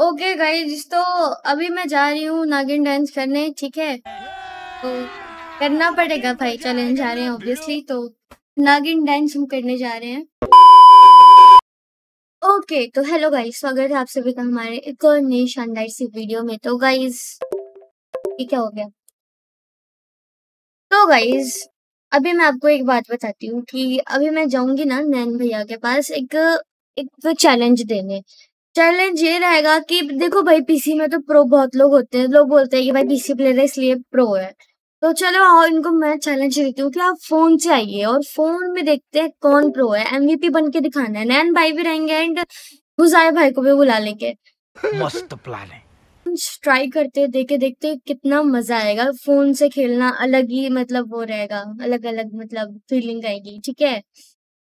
Okay guys तो अभी मैं जा रही हूँ नागिन डांस करने, ठीक है? तो करना पड़ेगा भाई चैलेंज जा रहे हैं ऑब्वियसली तो नागिन डांस हम करने जा रहे हैं। ओके तो हेलो गाइज़ स्वागत है आप सभी का हमारे एक और नई शानदार सी वीडियो में। तो गाइज़ ये क्या हो गया? तो गाइज़ अभी मैं आपको एक बात बताती हूँ कि अभी मैं जाऊँगी ना नैन भैया के पास एक एक चैलेंज देने। चैलेंज ये रहेगा कि देखो भाई पीसी में तो प्रो बहुत लोग होते हैं लोग बोलते हैं कि भाई पीसी प्लेयर है इसलिए प्रो है। तो चलो आओ इनको मैं चैलेंज देती हूँ कि आप फ़ोन से आइए और फ़ोन में देखते हैं कौन प्रो है। एमवीपी बन के दिखाना है। नैन भाई भी रहेंगे एंड गुजारे भाई को भी बुला लेंगे। मस्त प्लान है। ट्राई करते देखे देखते कितना मज़ा आएगा। फ़ोन से खेलना अलग ही मतलब वो रहेगा अलग अलग मतलब फीलिंग आएगी ठीक है?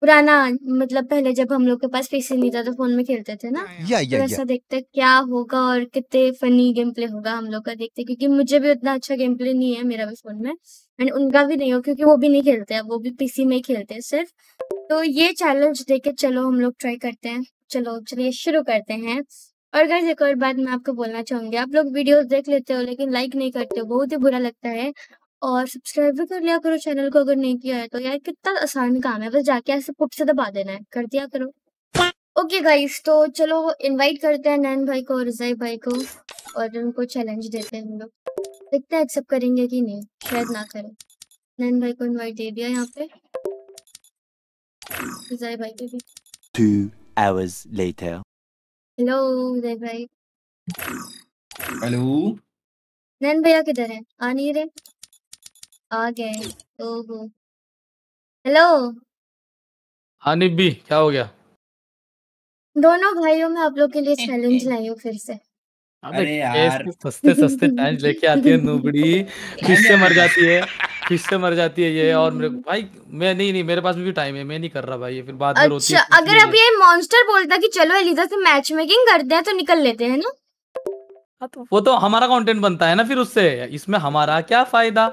पुराना मतलब पहले जब हम लोग के पास पीसी नहीं था तो फ़ोन में खेलते थे ना या तो या ऐसा देखते क्या होगा और कितने फनी गेम प्ले होगा हम लोग का देखते क्योंकि मुझे भी उतना अच्छा गेम प्ले नहीं है मेरा भी फ़ोन में एंड उनका भी नहीं हो क्योंकि वो भी नहीं खेलते हैं वो भी पीसी में ही खेलते हैं सिर्फ़। तो ये चैलेंज देके चलो हम लोग ट्राई करते हैं चलो चलिए शुरू करते हैं। और गाइस एक और बात मैं आपको बोलना चाहूँगी आप लोग वीडियोस देख लेते हो लेकिन लाइक नहीं करते हो बहुत ही बुरा लगता है। और सब्सक्राइब भी कर लिया करो चैनल को अगर नहीं किया है तो। यार कितना आसान काम है बस जाके ऐसे पुट से दबा देना है कर दिया करो। ओके गाइस तो चलो इनवाइट करते हैं नैन भाई को और रजाई भाई को और उनको चैलेंज देते हैं हम लोग। देखते हैं एक्सेप्ट करेंगे कि नहीं शायद ना करें। नैन भाई को इनवाइट दे दिया यहाँ पे। रजाई भाई को भी। Two hours later. हेलो रजाई भाई। हेलो नैन भैया किधर है? आ नहीं रहे? आ गए ओहो हेलो? हाँ निब्बी क्या हो गया? दोनों भाइयों में आप लोग के लिए चैलेंज लाई हूँ फिर से। अरे यार। सस्ते सस्ते चैलेंज लेके आती है नूबड़ी। फिर से मर जाती है फिर से मर जाती है ये और मेरे भाई मैं नहीं नहीं मेरे पास भी टाइम है मैं नहीं कर रहा भाई ये फिर बाद में रोती अच्छा है अगर अब ये मॉन्स्टर बोलता कि चलो एलिजा से मैच मेकिंग करते हैं तो निकल लेते हैं ना? हाँ, तो वो तो हमारा कंटेंट बनता है ना फिर उससे इसमें हमारा क्या फ़ायदा?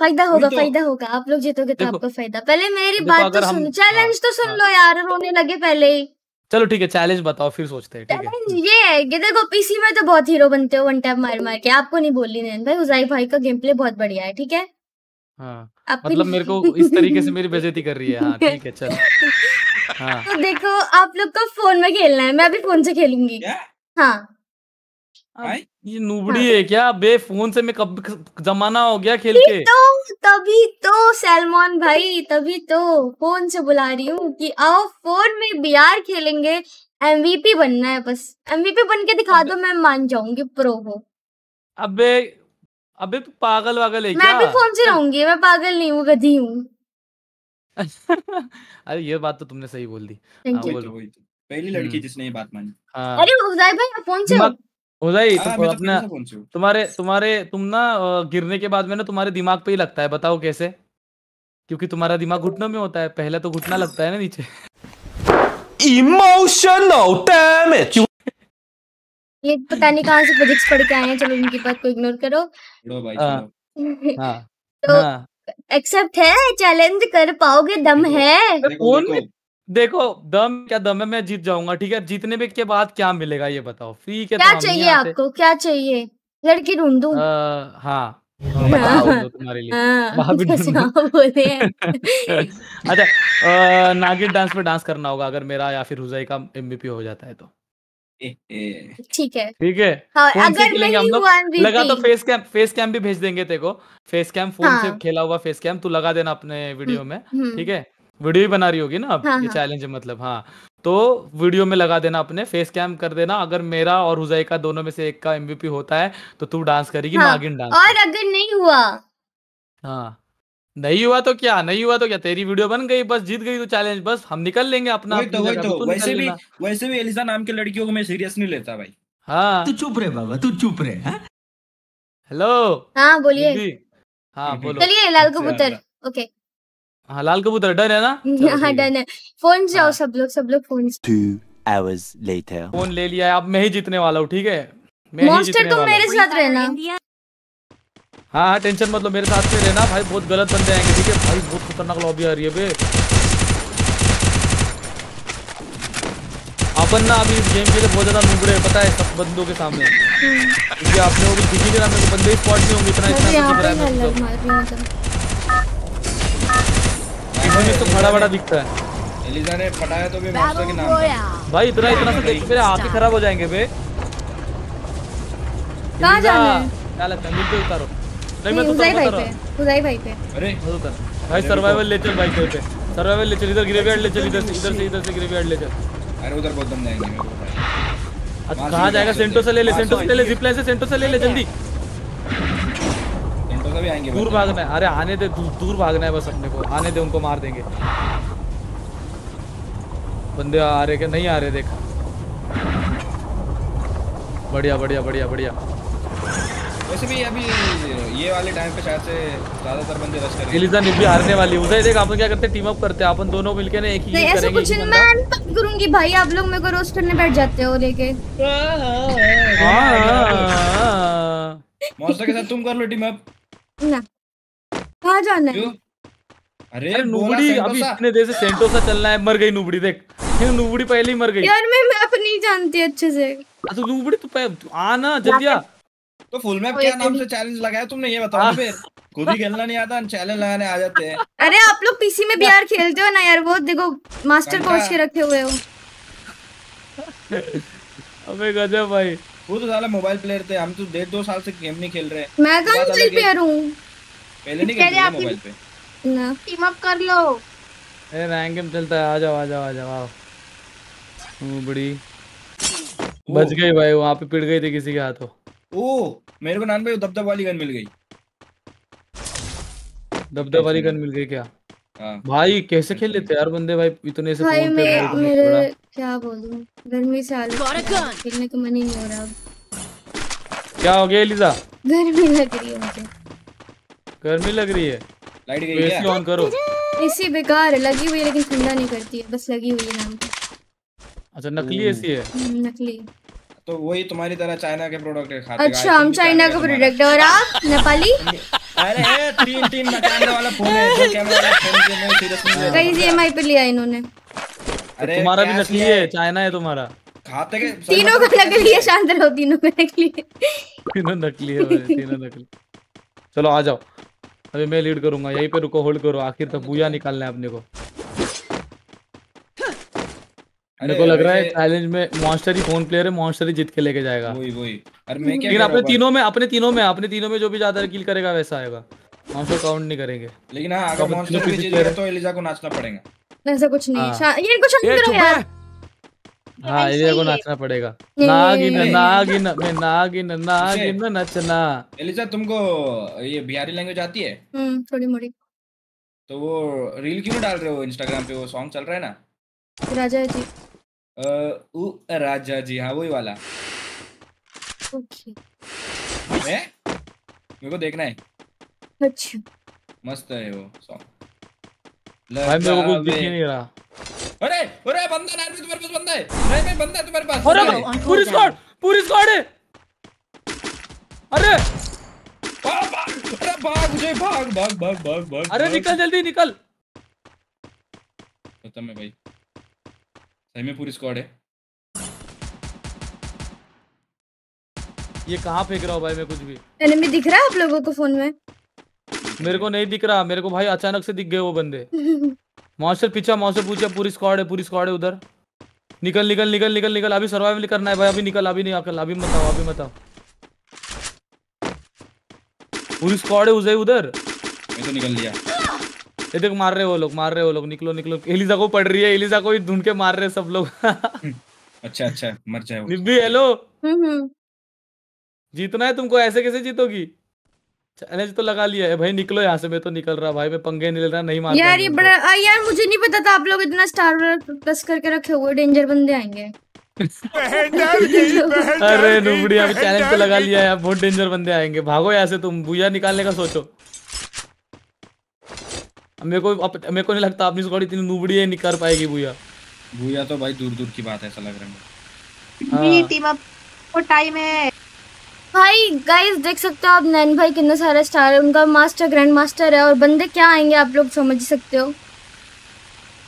फ़ायदा होगा तो- फ़ायदा होगा आप लोग जीतोगे तो आपको फ़ायदा। पहले मेरी बात तो सुनो चैलेंज तो सुन हाँ। लो यार रोने लगे पहले ही। चलो ठीक है चैलेंज बताओ फिर सोचते हैं ठीक है। चैलेंज ये है कि देखो पीसी में तो बहुत हीरो बनते हो वन टैप मार मार के आपको नहीं बोली नैन भाई उजाई भाई का गेम प्ले बहुत बढ़िया है ठीक है? हाँ मतलब मेरे को इस तरीके से मेरी बेइज्जती कर रही है हाँ ठीक है चल। हाँ। तो देखो आप लोग को फ़ोन में खेलना है मैं भी फ़ोन से खेलूँगी। हाँ? ये नूबड़ी है। क्या? बे फ़ोन से मैं कब जमाना हो गया खेल के। तो तभी तो सैलमॉन भाई तभी तो फ़ोन से बुला रही हूँ कि आओ फ़ोन में बिहार खेलेंगे एमवीपी बनना है बस। एमवीपी बन के दिखा दो मैं मान जाऊँगी प्रो हो। अबे अबे तू पागल वागल है मैं क्या? भी फ़ोन से रहूँगी मैं पागल नहीं हूँ गधी हूँ। अरे ये बात तो तुमने सही बोल दी। हाँ, बोलो। तो पहली लड़की हम्म। जिसने ये बात मानी। हाँ। अरे भाई फ़ोन से हो हाँ, तुम तो अपना हूँ। तुम्हारे तुम्हारे तुम ना गिरने के बाद में ना तुम्हारे दिमाग पे ही लगता है बताओ कैसे? क्योंकि तुम्हारा दिमाग घुटनों में होता है पहले तो घुटना लगता है ना नीचे। Emotional damage. ये पता नहीं कहाँ से फिजिक्स पढ़ के आए हैं चलो इनकी बात को इग्नोर करो। हाँ। हाँ। तो हाँ। एक्सेप्ट है चैलेंज कर पाओगे दम है। फ़ोन में देखो दम क्या दम है मैं जीत जाऊँगा ठीक है? जीतने में के बाद क्या मिलेगा ये बताओ। फ्री के तो क्या नहीं चाहिए आते आपको? क्या चाहिए? लड़की ढूंढू? हाँ। हाँ, तुम्हारे लिए। हाँ। अच्छा नागिन डांस पे डांस करना होगा अगर मेरा या फिर हुजै का एमवीपी हो जाता है तो। ठीक है। ठीक है? हाँ फ़ोन से अगर खेलेंगे हम लोग। लगा तो फेस कैम फेस कैम भी भेज देंगे तेरे को। फेस कैम फ़ोन से। खेला हुआ फेस कैम तू लगा देना अपने वीडियो में हम्म, ठीक है? वीडियो ही बना रही होगी ना अब हाँ, ये हाँ। चैलेंज है मतलब हाँ। तो वीडियो में लगा देना अपने फेस कैम कर देना। अगर मेरा और हुजै का दोनों में से एक का एमवीपी होता है तो तू डांस करेगी हाँ, नागिन डांस और अगर नहीं हुआ? हाँ। नहीं हुआ तो क्या? नहीं हुआ तो क्या? तेरी वीडियो बन गई बस जीत गई तो चैलेंज बस हम निकल लेंगे अपना वही अपनी तो वही जगह पे, तो तू वैसे भी लेना। वैसे भी एलिजा नाम की लड़कियों को मैं सीरियस नहीं लेता भाई। हाँ। तू चुप रहे बाबा तू चुप रहे हाँ? हेलो हाँ बोलिए। हाँ बोलो। चलिए लाल अच्छा, कबूतर अच्छा। ओके हाँ लाल कबूतर डन है ना? हाँ डन है। फ़ोन से आओ हाँ। सब लोग सब लोग फ़ोन से। Two hours later. फ़ोन ले लिया है अब मैं ही जीतने वाला हूँ ठीक है? मैं मॉन्स्टर तुम मेरे साथ रहना। हाँ हाँ टेंशन मत लो मेरे साथ में रहना भाई बहुत गलत बंदे आएँगे ठीक है? भाई बहुत खतरनाक लॉबी आ रही है बे। अपन ना अभी इस गेम के लिए बहुत ज़्यादा नुबड़े पता है सब बंदों के सामने। क्योंकि आपने वो दिख ही नहीं रहा मेरे को बंदे स्पॉट नहीं होंगे इतना इतना दिख रहा है हूँ तो। में तो बड़ा बड़ा दिखता है। एलिजा ने पटाया तो भी मॉन्स्टर के नाम भाई इतना इतना से देख मेरे आँखें खराब हो जाएँगे बे। कहाँ जाना है? है उतारो। नहीं मैं तो भाई पे उदय भाई पे। अरे। उतर। भाई सर्वाइवल ले चल बाइक पे सर्वाइवल ले चल इधर ग्रेवयार्ड ले चल इधर से इधर से इधर से ग्रेवयार्ड ले चल अरे उधर बहुत दम जाएँगे मेरे को। पता है। अच्छा कहाँ जाएगा? सेंटो से। ले ले सेंटो से ले ले जिप लाइन से। सेंटो से ले ले जल्दी। भी आएँगे दूर भागना है। अरे आने दे दूर दूर भागना है बस अपने को। आने दे उनको मार देंगे। बंदे आ रहे क्या? नहीं आ रहे देख। बढ़िया बढ़िया बढ़िया बढ़िया। वैसे भी अभी ये वाले टाइम पे शायद से ज़्यादातर बंदे रश करेंगे। एलिजा निब्बी हारने वाली है। उसे देख अपन क्या करते हैं? टीम अप करते हैं। अपन दोनों मिलके ना एक ही नहीं kill ऐसा कुछ नहीं मैं बात करूँगी भाई। आप लोग मेरे को रोस्ट करने बैठ जाते हो लेके। हाँ मॉन्स्टर के साथ तुम कर लो टीम अप कहाँ जाना है? अरे अरे नुबड़ी अभी इतने देर से सेंटोसा चलना है मर गई नुबड़ी देख। ये नुबड़ी पहले ही मर गई? यार मैं मैप नहीं जानती अच्छे से। तो नुबड़ी तू आना जल्दी आ तो फुल मैप क्या नाम से चैलेंज लगाया तुमने ये बताओ फिर। खुद ही खेलना नहीं आता चैलेंज लगाने आ जाते हैं। अरे आप लोग पीसी में बिहार खेलते हो ना यार वो देखो मास्टर। कोच के रखे हुए हो। अबे गजब भाई। खुद साला मोबाइल प्लेयर थे हम तो डेढ़ दो साल से गेम नहीं खेल रहे मैं तो मोबाइल प्लेयर हूँ। पहले नहीं खेलते मोबाइल पे। ना टीम अप कर लो। ए रैंक गेम चलता है आ जाओ आ जाओ आ जाओ आओ। नुबड़ी बच गई भाई वहाँ पे पिट गई थी किसी के हाथों। ओ मेरे को नान भाई दबदब वाली गन मिल गई। दबदब वाली गन मिल गई क्या? भाई कैसे खेल लेते यार बंदे? भाई इतने से भाई मैं मेरे क्या बोलूँ? गर्मी से हालत खेलने का मन ही नहीं हो रहा अब। क्या हो गया एलिजा? गर्मी लग रही है मुझे। गर्मी लग रही है। लाइट गई एसी ऑन करो। एसी बेकार है लगी हुई है लेकिन ठंडा नहीं करती है बस लगी हुई है नाम की अच्छा नकली एसी है? हम्म, नकली। तो वही तुम्हारी तरह चाइना के प्रोडक्ट खाते अच्छा हम चाइना का प्रोडक्ट है और आप नेपाली? अरे तीन तीन कैमरा वाला फ़ोन है दो कैमरा वाला फ़ोन के मैं सीरियस नहीं ले रहा पे लिया इन्होंने? अरे तुम्हारा भी नकली है चाइना है तुम्हारा। खाते के तीनों का नकली है शांत रहो तीनों का नकली है। तीनों नकली है तीनों नकली। चलो आ जाओ। अभी मैं लीड करूँगा यहीं पे रुको होल्ड करो आखिर तक पूजा निकालना है अपने को। मेरे को लग रहा है चैलेंज में मॉन्स्टर ही फ़ोन प्लेयर है मॉन्स्टर ही जीत के लेके जाएगा। वही वही। अरे मैं क्या लेकिन अपने तीनों में अपने तीनों में अपने तीनों में जो भी ज़्यादा किल करेगा वैसा आएगा। मॉन्स्टर काउंट नहीं करेंगे। लेकिन हाँ तो अगर मॉन्स्टर भी जीत गया तो एलिजा को नाचना पड़ेगा। ऐसा कुछ नहीं। हाँ। ये कुछ ये करो यार। है। ऐसा को नाचना पड़ेगा। नागिन नागिन मैं नागिन नागिन नचना। एलिजा तुमको ये बिहारी लैंग्वेज आती है? हम्म थोड़ी मोड़ी। तो वो रील क्यों डाल रहे हो इंस्टाग्राम पे? वो सॉन्ग चल रहा है ना? राजा जी। उ राजा जी हाँ वही वाला। ओके। है मेरे को देखना है। अच्छा। मस्त है वो सॉन्ग भाई मेरे को कुछ दिख ही नहीं रहा। अरे अरे बंदा नार तुम्हारे पास बंदा है। नहीं नहीं बंदा है तुम्हारे पास। अरे अरे। पूरी स्क्वाड पूरी स्क्वाड है। अरे। भाग, भाग, अरे भाग मुझे भाग भाग भाग भाग भाग अरे निकल जल्दी निकल। खत्म है भाई। सही में पूरी स्क्वाड है। ये कहाँ फेंक रहा हूँ भाई मैं कुछ भी? एनिमी दिख रहा है आप लोगों को फ़ोन में? मेरे को नहीं दिख रहा मेरे को भाई अचानक से दिख गए वो बंदे। मॉन्स्टर पीछा मॉन्स्टर पूछा पूरी स्क्वाड है पूरी स्क्वाड है उधर। निकल निकल निकल निकल निकल अभी सर्वाइवल करना है भाई अभी निकल अभी नहीं अकल अभी मत आओ अभी मत आओ। पूरी स्क्वाड है उसे उधर। मैं तो निकल लिया। ये देख मार रहे वो लोग मार रहे वो लोग निकलो निकलो। एलिजा को पड़ रही है एलिजा को ही ढूंढ के मार रहे सब लोग। अच्छा अच्छा मर जाए वो। निब्बी हेलो हम्म हम्म। जीतना है तुमको ऐसे कैसे जीतोगी? चैलेंज तो लगा लिया है। भाई निकलो यहाँ से मैं तो निकल रहा भाई मैं पंगे नहीं ले रहा नहीं मार यार ये बड़ा आ, यार मुझे नहीं पता था आप लोग इतना स्टार प्लस करके रखे हुए डेंजर बंदे आएँगे। अरे नुबड़ी अभी चैलेंज तो लगा लिया है बहुत डेंजर बंदे आएँगे। भागो यहाँ से तुम बुया निकालने का सोचो। मेरे को अप, मेरे को नहीं लगता अपनी स्क्वाड इतनी नुबड़ी है नहीं कर पाएगी बुया भूया तो भाई दूर दूर की बात है ऐसा लग रहा है हाँ। टीम अप को टाइम है। भाई गाइस देख सकते हो आप नैन भाई कितना सारा स्टार है उनका मास्टर ग्रैंड मास्टर है और बंदे क्या आएँगे आप लोग समझ सकते हो।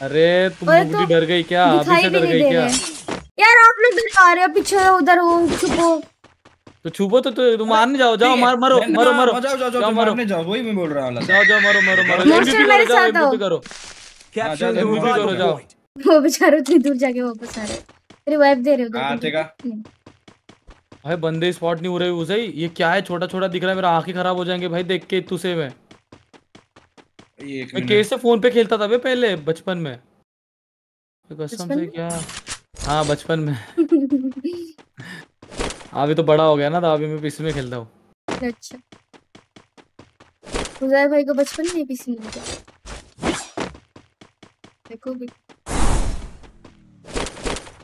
अरे तुम तो डर गई क्या? अभी से डर गई क्या? यार आप लोग दिखा रहे हो पीछे उधर हो छुपो। तो छुपो तो तो तुम मारने जाओ जाओ मार मरो मरो मरो। हाँ, जाओ जाओ जाओ, मारने जाओ वही मैं बोल रहा हूँ। जाओ जाओ मरो मरो मरो। Monster मेरे साथ आओ। करो। हाँ, जाओ, जाओ, करो जाओ वो बेचारे उतनी दूर जाके वापस आ रहे रिवाइव दे रहे हो हाँ, ठीक है। भाई बंदे स्पॉट नहीं हो रहे उसे ये क्या है? छोटा छोटा दिख रहा है मेरा आँखें खराब हो जाएँगे भाई देख के तू से मैं। ये मैं कैसे फ़ोन पे खेलता था बे पहले बचपन में। कसम से क्या? हाँ बचपन में। अभी तो बड़ा हो गया ना तो अभी मैं पीसी में खेलता हूँ। अच्छा। उजैर भाई को बचपन में पीसी गया देखो भी।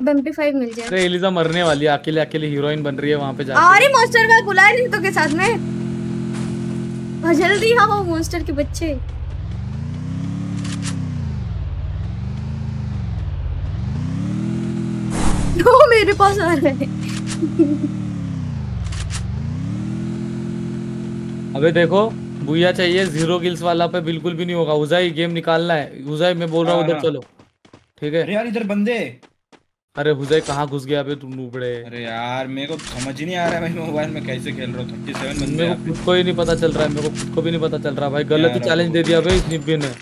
अब MP5 मिल जाए। अरे एलिजा मरने वाली है अकेले अकेले हीरोइन बन रही है वहाँ पे अरे मॉन्स्टर भाई बुलाए नहीं तो के साथ में? हाँ, जल्दी आओ मॉन्स्टर के बच्चे। वो मेरे पास आ रहे हैं। अबे देखो बुया चाहिए ज़ीरो किल्स वाला पे बिल्कुल भी नहीं होगा। उजाई गेम निकालना है। उजाई मैं बोल रहा हूँ हाँ, उधर हाँ। चलो। ठीक है? अरे यार इधर बंदे। अरे हुजै कहाँ घुस गया अबे तुम नूबड़े? अरे यार मेरे को समझ ही नहीं आ रहा है मैं मोबाइल में कैसे खेल रहा हूँ? थर्टी सेवन बंदे मेरे को खुद को ही नहीं पता चल रहा है मेरे को खुद को भी नहीं पता चल रहा। भाई गलत ही चैलेंज दे दिया भाई इस निब्बी ने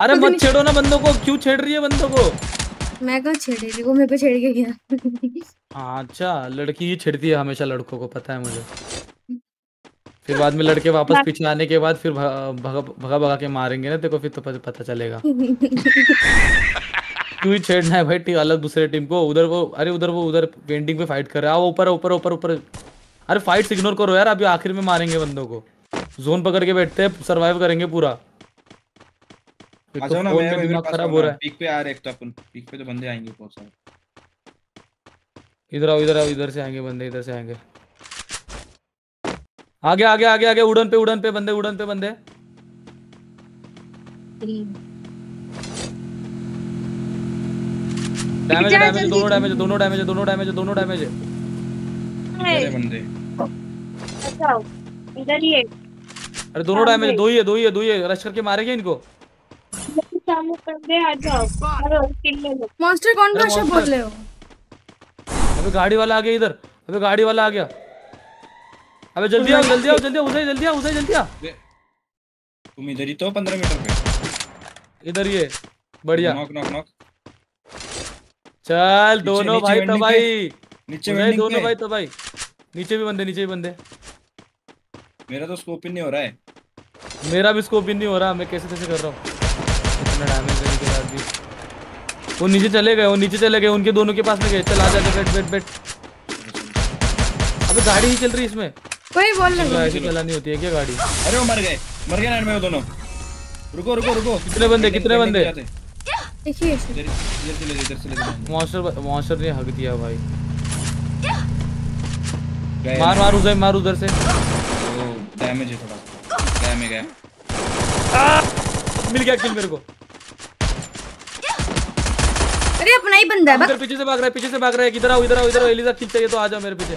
अरे मत छेड़ो ना बंदों को क्यों छेड़ रही है बंदों को? मैं कहाँ छेड़ थी? वो मेरे को छेड़ के गया। हाँ अच्छा लड़की ही छेड़ती है हमेशा लड़कों को पता है मुझे। फिर बाद में लड़के वापस पीछे आने के बाद फिर भगा भगा भगा के मारेंगे ना तेरे को फिर तो पता चलेगा। क्यों ही छेड़ना है भाई टी अलग दूसरे टीम को। उधर वो अरे उधर वो उधर पेंटिंग पे फाइट कर रहा है। ऊपर ऊपर ऊपर ऊपर। अरे फाइट इग्नोर करो यार अभी आखिर में मारेंगे बंदों को। जोन पकड़ के बैठते हैं सरवाइव करेंगे पूरा। आ तो जाओ ना मैं खराब हो रहा है। पीक पे आ रहे एक तो अपन। पीक पे तो बंदे आएँगे बहुत सारे। इधर आओ इधर आओ इधर से आएँगे बंदे इधर से आएँगे। आगे आगे आगे आगे उड़न पे उड़न पे बंदे उड़न पे बंदे। डैमेज डैमेज दोनों डैमेज दोनों डैमेज दोनों डैमेज दोनों डैमेज है बंदे। जाओ इधर ही है। अरे दोनों डैमेज दो ही है दो ही है दो ही है। रश करके मारेंगे इनको? सामने कर दे आ जाओ। मारो किल ले लो। मॉन्स्टर कौन भाषा monster। बोल रहे हो। अबे गाड़ी वाला आ गया इधर। अबे गाड़ी वाला आ गया। अबे जल्दी आओ जल्दी आओ जल्दी आओ उसे जल्दी आओ उसे जल्दी आ तुम इधर ही तो पंद्रह मीटर पे। इधर ही है। बढ़िया। नॉक नॉक नॉक चल दोनों भाई पे। तबाई नीचे वेंडिंग दोनों पे। भाई नीचे भी बंदे नीचे भी बंदे। मेरा तो स्कोप ही नहीं हो रहा है। मेरा भी स्कोप इन नहीं हो रहा मैं कैसे कैसे कर रहा हूँ? इतना डैमेज देने के बाद भी वो नीचे चले गए वो नीचे चले गए उनके दोनों के पास में गए। चल आ जा बैठ बैठ बैठ। अबे गाड़ी ही चल रही इसमें। कोई बोल रहे चलो, ऐसी चलानी होती है क्या गाड़ी? अरे वो मर गए। मर गए ना में वो दोनों। रुको रुको रुको। कितने बंदे कितने बंदे? देखिए इसे। इधर इधर से ले इधर से ले मॉन्स्टर मॉन्स्टर ने हक दिया भाई। मार मार उधर मार उधर से। डैमेज है थोड़ा। में गया मिल गया किल मेरे को। अरे अपना ही बंदा है बस पीछे से भाग रहा है पीछे से भाग रहा है इधर आओ इधर आओ इधर आओ एलिजा किल चाहिए तो आ जाओ मेरे पीछे।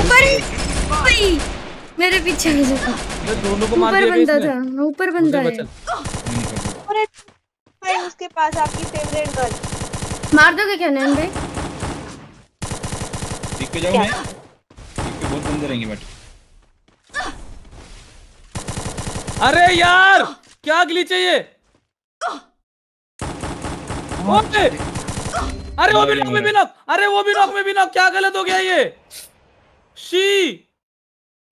ऊपर ही भाई मेरे पीछे आ जाओ। अरे दोनों को मार ऊपर दिया बंदा था हाँ, ऊपर बंदा है। अरे भाई उसके पास आपकी फेवरेट गर्ल मार दोगे क्या नैन भाई? ठीक पे जाऊँ मैं? ठीक पे बहुत बंदे रहेंगे बट अरे यार क्या ग्लिच है ये! अरे वो भी नॉक में भी नॉक अरे वो भी नॉक में भी नॉक क्या गलत हो गया ये? शी!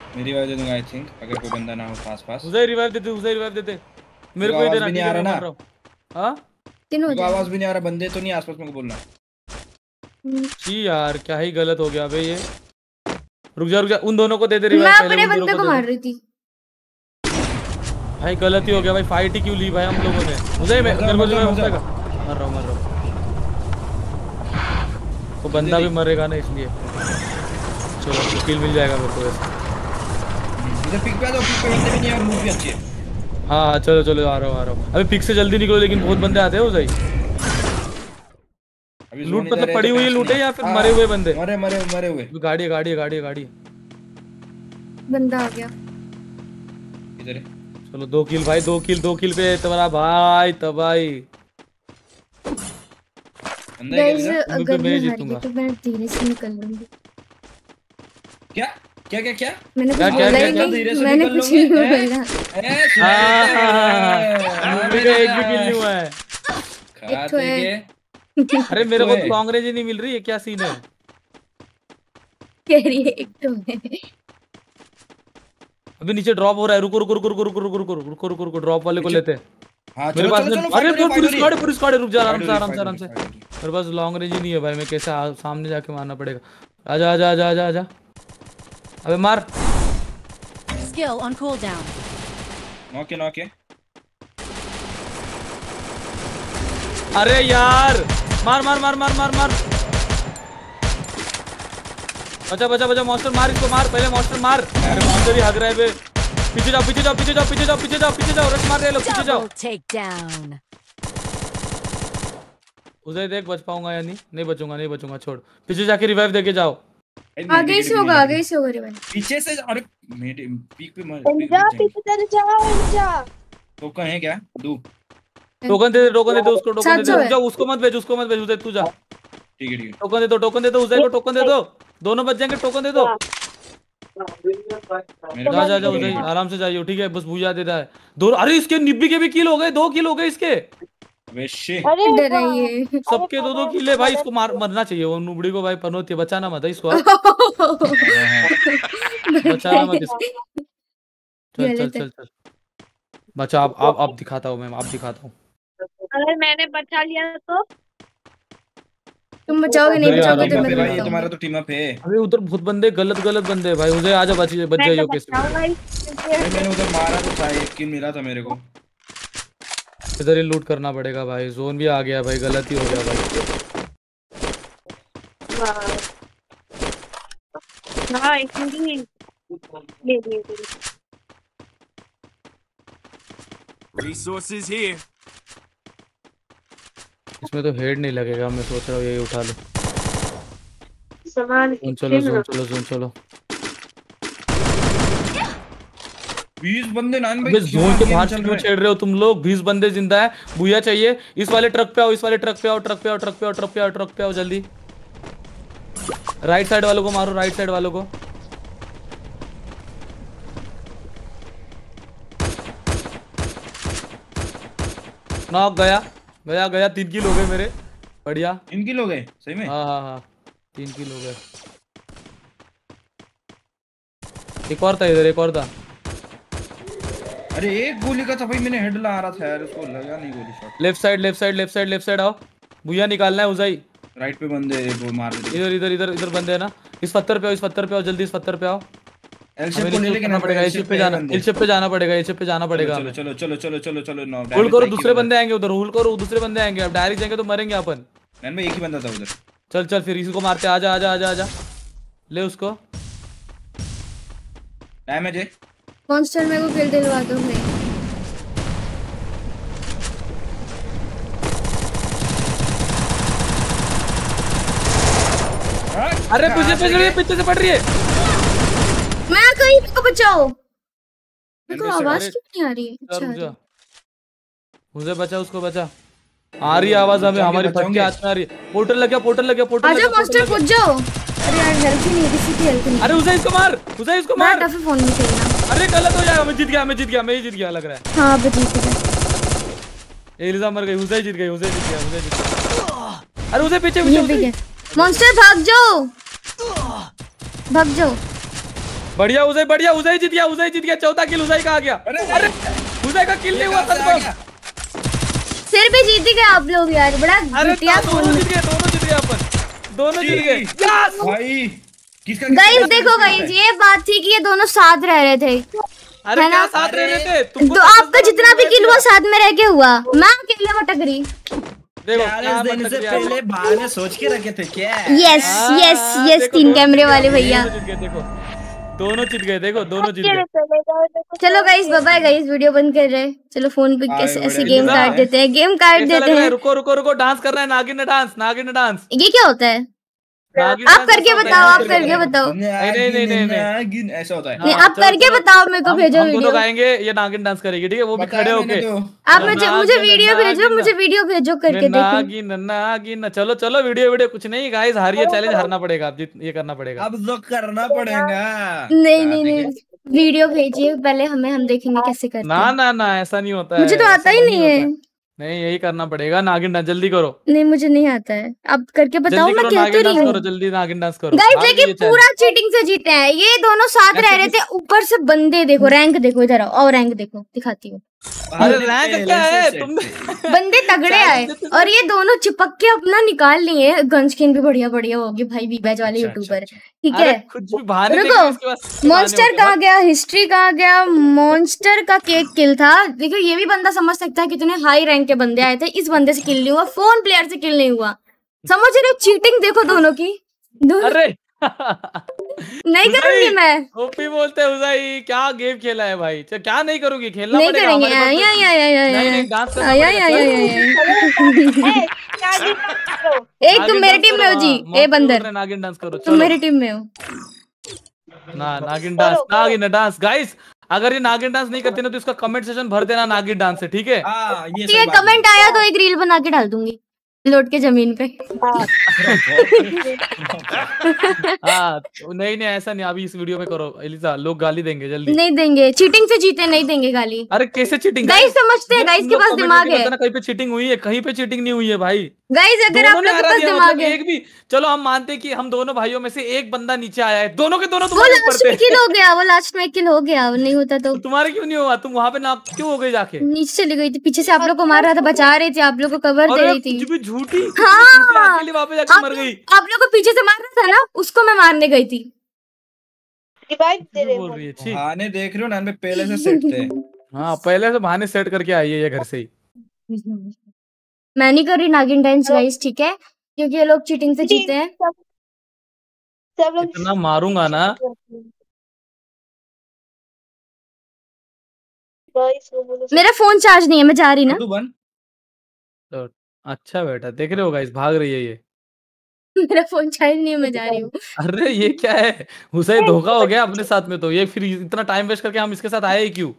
मेरी वजह दूँगा आई थिंक अगर कोई बंदा ना हो पास पास उसे रिवाइव देते उसे रिवाइव देते। मेरे को ही देना नहीं आ रहा ना? हूँ। हाँ? तीनों को आवाज़ भी नहीं आ रहा बंदे तो नहीं आसपास मेरे को बोलना। शी यार क्या ही गलत हो गया बे ये। रुक जा रुक जा उन दोनों को दे दे रिवाइव मैं अपने बंदे को मार रही थी। भाई गलती हो गया भाई फाइट ही क्यों ली भाई हम लोगों ने? मुझे मैं मर को मर जो है मर मर रहा हूँ मर रहा हूँ। वो बंदा भी मरेगा ना इसलिए। चलो किल मिल जाएगा मेरे को वैसे। इधर पिक पे आ जाओ पिक पे बंदे भी नहीं है और मूव भी अच्छी है। हाँ हाँ चलो चलो आ रहा हूँ आ रहा हूँ। अभी पिक से जल्दी निकलो लेकिन बहुत बंदे आते हैं उधर अभी लूट मतलब पड़ी तो हुई लूटे या फिर हाँ, मरे हुए बंदे? मरे मरे मरे हुए। गाड़ी गाड़ी गाड़ी गाड़ी बंदा आ गया। इधर है। चलो दो किल भाई दो किल दो किल पे तुम्हारा भाई तबाही। गाइस अगर मैं मैं हार गई तो मैं धीरे से निकल लूँगी। क्या? क्या क्या क्या? मैंने कुछ बोला ही नहीं। मैंने कुछ नहीं बोला। ए, हाँ, सुना मूवी का एक भी किल नहीं हुआ है। एक तो है। अरे मेरे को है। तो अंग्रेज़ी नहीं मिल रही है क्या सीन है? कह रही है एक तो है। अभी नीचे ड्रॉप हो रहा है रुको रुको रुको रुको रुको रुको रुको रुको रुको रुको ड्रॉप वाले को लेते हैं हाँ मेरे चलो पास अरे हो है, पुलिस स्क्वाड है। पुलिस स्क्वाड रुक जा आराम से हो है, आराम से आराम से है, हो है। मेरे पास लॉन्ग रेंज ही नहीं है भाई मैं कैसे सामने जाके मारना पड़ेगा आजा आजा आजा आजा आजा अबे मार Skill on cooldown. नॉक है नॉक अरे यार मार मार मार मार मार मार बचा बचा बचा मॉन्स्टर मार इसको मार पहले मॉन्स्टर मार। अरे मॉन्स्टर ही हग रहा है बे। पीछे जाओ पीछे जाओ पीछे जाओ पीछे जाओ पीछे जाओ पीछे जाओ रश मार रहे हैं लोग पीछे जाओ। Double takedown. उधर देख बच पाऊँगा या नहीं? नहीं बचूँगा नहीं बचूँगा छोड़। पीछे जाके रिवाइव देके जाओ। आगे से होगा आगे से होगा रिवाइव पीछे से अरे मेरे पीक पे मर पीक जा पीछे चले जा जा तो कहे क्या? दू। टोकन दे दे टोकन दे दे उसको टोकन दे दे। जाओ उसको मत भेज उसको मत भेज उधर तू जा। ठीक है। ठीक है टोकन दे दो टोकन दे दो उदय को टोकन दे दो। दोनों बच जाएँगे टोकन दे दो। जा जा जा आराम से जाइए ठीक है बस भूजा दे रहा है। दो अरे इसके निब्बी के भी किल हो गए दो किल हो गए इसके। है। सबके दो दो किल भाई इसको मार मरना चाहिए वो नुबड़ी को भाई पनोती बचाना मत इसको। बचाना मत इसको। चल चल चल। चल बचा आप आप आप दिखाता हूँ मैं आप दिखाता हूँ। अगर मैंने बचा लिया तो। तुम बचाओगे नहीं बचाओगे तो मैं ये तुम्हारा तो टीम अप है। अबे उधर बहुत बंदे गलत गलत बंदे हैं भाई उदय आजा बच बच मैं जाइए क्योंकि भाई मैंने उधर मारा तो था एक किल मिला था मेरे को। इधर ही लूट करना पड़ेगा भाई जोन भी आ गया भाई गलत ही हो गया भाई। हाँ। हाँ ले लिए Resources here. इसमें तो हेड नहीं लगेगा मैं सोच रहा हूँ यही उठा लो। सामान चलो जोन चलो जोन चलो। 20 बंदे नाइन अबे जोन के बाहर क्यों छेड़ रहे हो तुम लोग? बीस बंदे ज़िंदा है। बुया चाहिए। इस वाले ट्रक पे आओ इस वाले ट्रक पे आओ ट्रक पे आओ ट्रक पे आओ ट्रक पे आओ ट्रक पे आओ जल्दी। राइट साइड वालों को मारो राइट साइड वालों को। नॉक गया। गया गया तीन किल हो गए मेरे। बढ़िया। तीन किल हो गए? सही में? हाँ हाँ हाँ। तीन किल हो गए। एक और था इधर एक और था। अरे एक गोली का था भाई मैंने हेड ला रहा था यार उसको लगा नहीं गोली shot left side left side left side left side आओ। भूया निकालना है उजाई राइट पे बंदे वो मार इधर इधर इधर इधर बंदे है ना। इस पत्थर पे आओ इस पत्थर पे आओ जल्दी इस पत्थर पे आओ। एल को नहीं लेकिन पड़ेगा एल पे जाना एल पे जाना पड़ेगा एल पे जाना पड़ेगा चलो चलो चलो चलो चलो चलो नो होल्ड करो दूसरे बंदे। आएँगे उधर होल्ड करो दूसरे बंदे आएँगे। अब डायरेक्ट जाएँगे तो मरेंगे अपन। नैन भाई एक ही बंदा था उधर। चल चल फिर इसको मारते आजा आजा आजा आजा। ले उसको। डैमेज है मॉन्स्टर मेरे को किल दिलवा दो भाई अरे पीछे पीछे पीछे से पड़ रही है। मैं कहीं को बचाओ को से आवाज़ अरे- क्यों नहीं आ रही? है अच्छा आ है। मुझे बचा उसको बचा। आ रही आवाज़ हमें हमारी। हाथ में आ रही है। पोर्टल लग गया पोर्टल लग गया पोर्टल लग आजा मास्टर गया। कूद जाओ अरे यार हेल्थ ही नहीं किसी की हेल्थ नहीं। अरे उसे इसको मार उसे इसको मैं मार। टफी फ़ोन नहीं खेलना अरे गलत हो जाएगा मैं जीत गया मैं जीत गया मैं ही जीत गया लग रहा है। हाँ अब जीत गए एलिजा मर गई उसे जीत गई उसे जीत गया उसे जीत गया। अरे उसे पीछे पीछे मॉन्स्टर भाग जाओ। भाग जाओ। बढ़िया उसे बढ़िया उसे जीत गया उसे जीत गया चौथा किल उसे का आ गया। अरे अरे उसे का किल नहीं हुआ कहाँ से आ कंफर्म गया? फिर भी जीत गए आप लोग यार बड़ा घटिया दोनों फ़ोन जीत गए दोनों जीत गए अपन। दोनों जीत गए। यस भाई किसका गाइस देखो गाइस ये बात थी कि ये दोनों साथ रह रहे थे। अरे क्या साथ रह रहे थे? तो आपका जितना भी किल हुआ साथ में रह के हुआ। मैं अकेले भटक रही। देखो से पहले ने सोच के रखे थे क्या? यस यस यस तीन कैमरे वाले भैया। गए देखो। दोनों जीत गए देखो दोनों जीत गए। चले guys bye bye guys video बंद कर रहे हैं। चलो फ़ोन पे कैसे ऐसे गेम काट देते हैं गेम काट देते हैं रुको रुको रुको डांस कर रहा है नागिन डांस नागिन डांस ये क्या होता है? आप करके होता है, बताओ आप करके बताओ। नहीं, नहीं, नहीं, नहीं। नागिन ऐसा होता है। नहीं हाँ, आप करके बताओ मेरे को भेजो हम वीडियो। गाएँगे ये नागिन डांस करेगी ठीक है? वो भी खड़े होके। तो। आप मुझे मुझे वीडियो भेजो। मुझे वीडियो भेजो करके देखो। नागिन नागिन। चलो चलो वीडियो वीडियो कुछ नहीं गाइस हारिए चैलेंज हारना पड़ेगा आप ये करना पड़ेगा। अब तो करना पड़ेगा। नहीं हाँ, नहीं नहीं वीडियो भेजिए पहले हमें हम देखेंगे कैसे करते ना हैं। ना ना ऐसा नहीं होता है मुझे तो आता ही नहीं है। नहीं यही करना पड़ेगा नागिन डांस जल्दी करो। नहीं मुझे नहीं आता है। अब करके बताओ मैं कह तो नागिन डांस रही करो हूँ जल्दी नागिन डांस करो। गाइस देखिए लेकिन। पूरा चीटिंग से जीते हैं। ये दोनों साथ रह रहे थे ऊपर से बंदे देखो रैंक देखो इधर आओ और रैंक देखो दिखाती हूँ। है। बंदे तगड़े आए। और ये दोनों चिपक के अपना निकाल लिए। गन स्किन भी बढ़िया बढ़िया होगी भाई बीबैज वाले अच्छा, यूट्यूबर अच्छा, ठीक है। रुको, मॉन्स्टर। कहाँ गया? हिस्ट्री कहा गया? मॉन्स्टर का केक किल था। देखो ये भी बंदा समझ सकता है कितने हाई रैंक के बंदे आए थे। इस बंदे से किल नहीं हुआ फ़ोन प्लेयर से किल नहीं हुआ। समझ रहे हो? चीटिंग देखो दोनों की। दोनों अरे नहीं करूँगी मैं। ओपी बोलते हैं उदय क्या गेम खेला है भाई? चल, क्या नहीं करूँगी? खेलना नहीं करेंगे। तो- नहीं नहीं डांस एक तुम मेरी टीम में हो जी। हाँ, ए बंदर। नागिन डांस करो तुम मेरी टीम में हो। ना नागिन डांस नागिन डांस गाइस अगर ये नागिन डांस नहीं करते ना तो इसका कमेंट सेशन भर देना नागिन डांस से ठीक है? हाँ ये। कमेंट आया तो एक रील बना के डाल दूँगी। लोट के ज़मीन पे। हाँ। तो नहीं नहीं ऐसा नहीं अभी इस वीडियो में करो। एलिसा लोग गाली देंगे जल्दी। नहीं देंगे। चीटिंग से जीते नहीं देंगे गाली। अरे कैसे चीटिंग गाइस समझते हैं गाइस के पास दिमाग है। कहीं पे चीटिंग हुई है कहीं पे चीटिंग नहीं हुई है भाई। गाइस अगर आप ने लोग के पास दिमाग मतलब है। एक भी। चलो हम मानते हैं कि हम दोनों भाइयों में से एक बंदा नीचे आया है। दोनों के दोनों तुम्हारे ऊपर लास्ट में किल हो गया वो लास्ट में किल हो गया वो नहीं होता तो। तो तुम्हारे क्यों नहीं हुआ? तुम वहाँ पे ना क्यों हो गए जाके? नीचे चली गई थी पीछे से आप लोग को मार रहा था बचा रही थी आप लोग को कवर दे रही थी। झूठी? हाँ। अकेले वहाँ पे जाके मर गई। आप लोग को पीछे से मार रहा था ना उसको मैं मारने गई थी। हो? है? बहाने देख रहे हो नान पे पहले से सेट थे। हाँ पहले से बहाने सेट करके आई है ये घर से ही। मैं नहीं कर रही नागिन डांस गाइस ठीक है? क्योंकि ये लोग चीटिंग से जीते हैं। सब लोग इतना मारूँगा ना। मेरा फ़ोन चार्ज नहीं है मैं जा रही ना। तू बन अच्छा बेटा देख रहे हो। गाइस भाग रही है ये। मेरा फ़ोन चार्ज नहीं मैं जा रही हूँ। अरे ये क्या है? उसे धोखा हो गया अपने साथ में तो ये फिर इतना टाइम वेस्ट करके हम इसके साथ आए ही क्यों?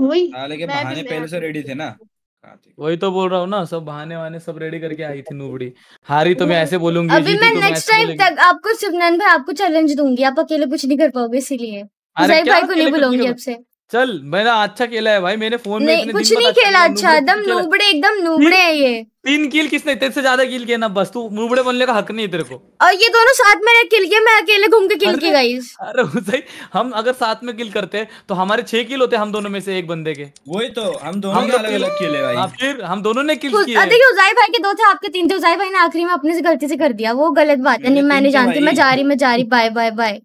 वही साले के मैं भी बहाने पहले से रेडी थे ना। कहाँ थे? वही तो बोल रहा हूँ ना सब बहाने वाने सब रेडी करके आई थी नूबड़ी। हारी तो मैं ऐसे बोलूँगी अभी जीती मैं तो नेक्स्ट ऐसे टाइम बोलेंगी। तक आपको सिमरन भाई आपको चैलेंज दूँगी आप अकेले कुछ नहीं कर पाओगे इसीलिए। अरे क्या भाई को नहीं अकेले कुछ बुलाऊँगी कर- अब से। चल मैंने अच्छा खेला है भाई मैंने फ़ोन में नहीं कुछ नहीं खेला अच्छा एकदम नूबड़े एकदम नूबड़े है ये। तीन किल किसने तेरे से ज़्यादा किल किया ना बस तू नूबड़े बनने का हक नहीं है तेरे को। और ये दोनों साथ में किल किए मैं अकेले घूम के किल की गाइस अरे सही हम अगर साथ में किल करते तो हमारे छह किल होते हम दोनों में से एक बंदे के। वही तो हम दोनों हम अलग अलग हाँ, भाई। फिर हम दोनों ने किल किए। देखिए उजाई भाई के दो थे आपके तीन थे उजाई भाई ने आखिरी में अपने से गलती से कर दिया वो गलत बात है नहीं मैं तीन नहीं थे जानती मैं। जा रही मैं जा रही बाय बाय बाय